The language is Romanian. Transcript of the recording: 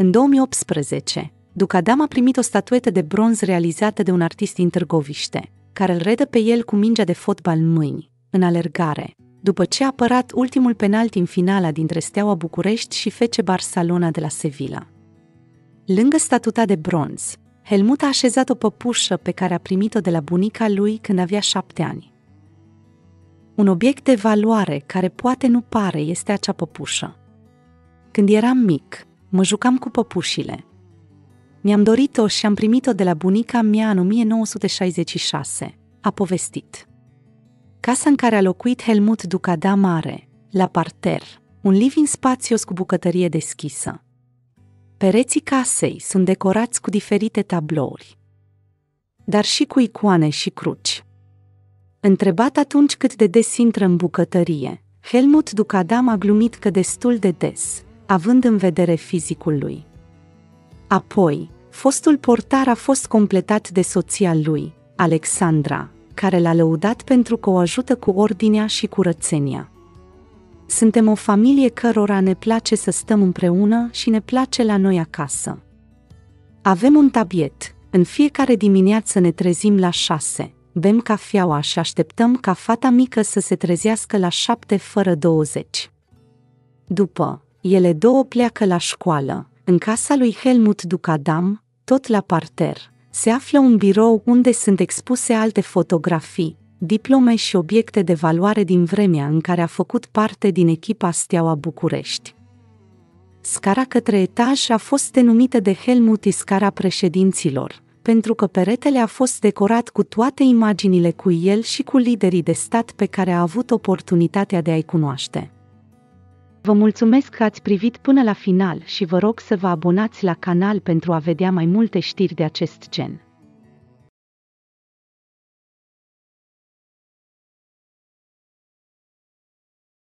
În 2018, Ducadam a primit o statuetă de bronz realizată de un artist din Târgoviște, care îl redă pe el cu mingea de fotbal în mâini, în alergare, după ce a apărat ultimul penalti în finala dintre Steaua București și FC Barcelona de la Sevilla. Lângă statuta de bronz, Helmut a așezat o păpușă pe care a primit-o de la bunica lui când avea șapte ani. Un obiect de valoare care poate nu pare este acea păpușă. Când eram mic, mă jucam cu păpușile. Mi-am dorit-o și am primit-o de la bunica mea în 1966, a povestit. Casa în care a locuit Helmut Ducada Mare, la parter, un living spațios cu bucătărie deschisă. Pereții casei sunt decorați cu diferite tablouri, dar și cu icoane și cruci. Întrebat atunci cât de des intră în bucătărie, Helmut Ducadam a glumit că destul de des, având în vedere fizicul lui. Apoi, fostul portar a fost completat de soția lui, Alexandra, care l-a lăudat pentru că o ajută cu ordinea și curățenia. Suntem o familie cărora ne place să stăm împreună și ne place la noi acasă. Avem un tabiet, în fiecare dimineață ne trezim la șase, bem cafeaua și așteptăm ca fata mică să se trezească la șapte fără douăzeci. După, ele două pleacă la școală, în casa lui Helmut Ducadam, tot la parter, se află un birou unde sunt expuse alte fotografii, diplome și obiecte de valoare din vremea în care a făcut parte din echipa Steaua București. Scara către etaj a fost denumită de Helmut Iscara președinților, pentru că peretele a fost decorat cu toate imaginile cu el și cu liderii de stat pe care a avut oportunitatea de a-i cunoaște. Vă mulțumesc că ați privit până la final și vă rog să vă abonați la canal pentru a vedea mai multe știri de acest gen.